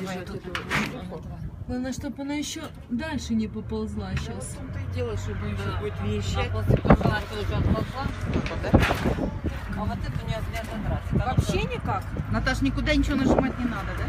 Давай, тут, эту тут. Главное, чтобы она еще дальше не поползла Да, сейчас. том-то и дело, чтобы еще Да. будет На вещать. она тоже отползла. А вот это не. Это Вообще никак? Наташ, никуда ничего нажимать не надо, да?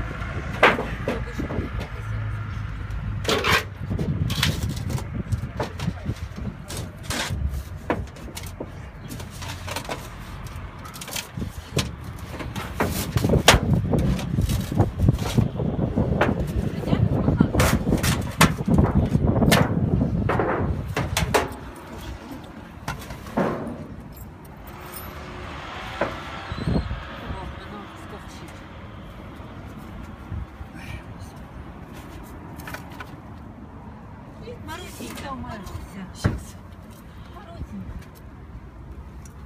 Она сковчит. Марусенька, Маруся. Сейчас.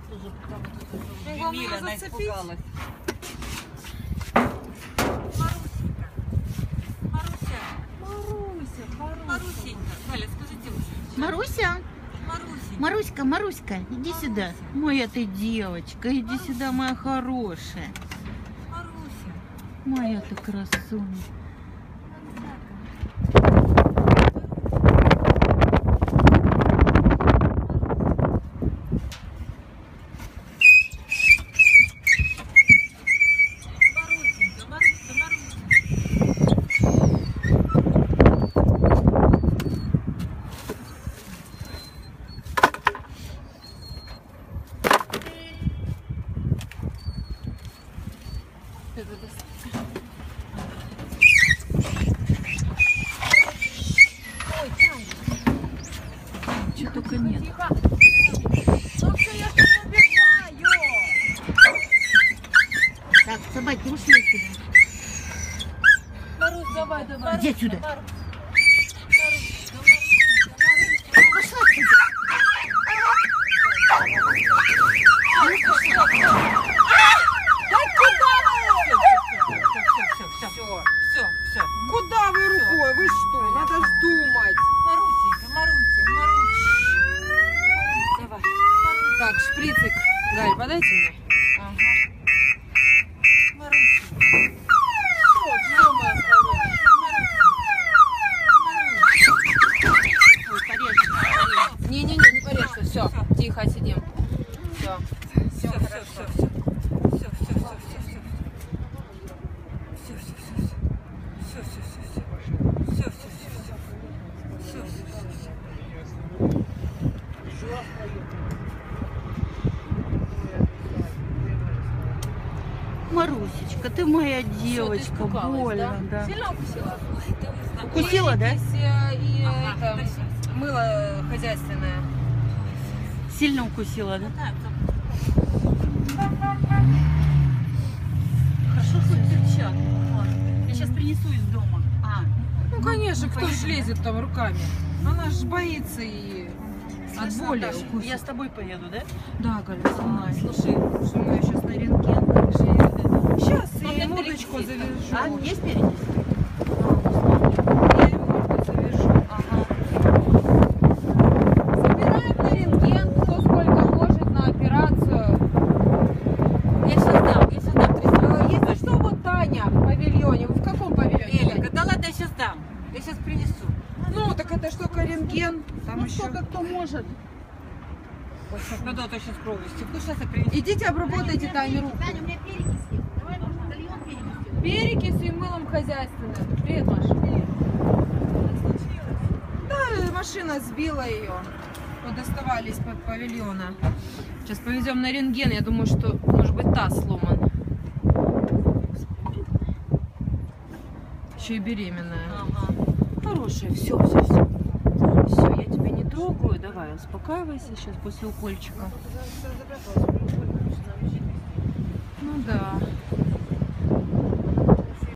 Тоже пока вот Миля, она испугалась. Марусенька. Маруся. Маруся, Марусенька. Галя, скажите уже. Маруся, Марусенька. Маруська, Маруська, иди сюда. Моя ты девочка, иди Маруся. сюда, моя хорошая. Маруся. Моя ты красуня. Марусенька, Маруся, Маруся. Чего только нет. Так, собаки ушли отсюда. Марусь, давай, давай. Иди отсюда. Пошла отсюда. Все, все, все. Куда вы рукой? Вы что? Надо ж думать. Марусенька, Маруся, Маруся. Давай. Так, шприцик. Галь, подайте мне. Ага. Все, порежь. Не-не-не, не порежься. Все, тихо, сидим. Все. Все, все, все, все. Все, все, все, все, все. Все, все, все, все. Все, все, все, все. Все, все, все, все. Все, все, все, все. Марусечка, ты моя девочка, испугалась, больно, да. Сильно укусила? Укусила, да? Э, И Ага, это, мыло хозяйственное. Сильно укусила, да? Хорошо, хоть перчатки. Я сейчас принесу из дома. А, Ну, конечно, кто ж лезет там руками? Она ж боится и от боли Наташа, укусит. я с тобой поеду, да? Да, Галя, со мной. слушай, что мы сейчас на рентген, Сейчас удочку перекуси там. завяжу. А, есть перекись? Я ему удочку завяжу. Ага. Собираем на рентген, кто сколько может на операцию. Я сейчас дам, я сейчас дам 300 Э, Если что, вот Таня в павильоне. Вы в каком павильоне? Элика, да ладно, я сейчас дам. Я сейчас принесу. Ну, так это только рентген. Там Ну еще. сколько кто может. Вот сейчас, ну да, то сейчас кровью стекло, сейчас я принесу. Идите обработайте Тане руку. Таня, у меня перекись. Давай, может, зальем перекись. Перекись и мылом хозяйственное. Привет, Маша. Да, машина сбила ее. Вот доставали из-под павильона. Сейчас повезем на рентген. Я думаю, что, может быть, таз сломан. Еще и беременная. Ага. Хорошая, все, все, все. Все, я тебя не трогаю. Давай, успокаивайся сейчас после укольчика. Ну да.